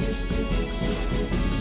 ハハハハ!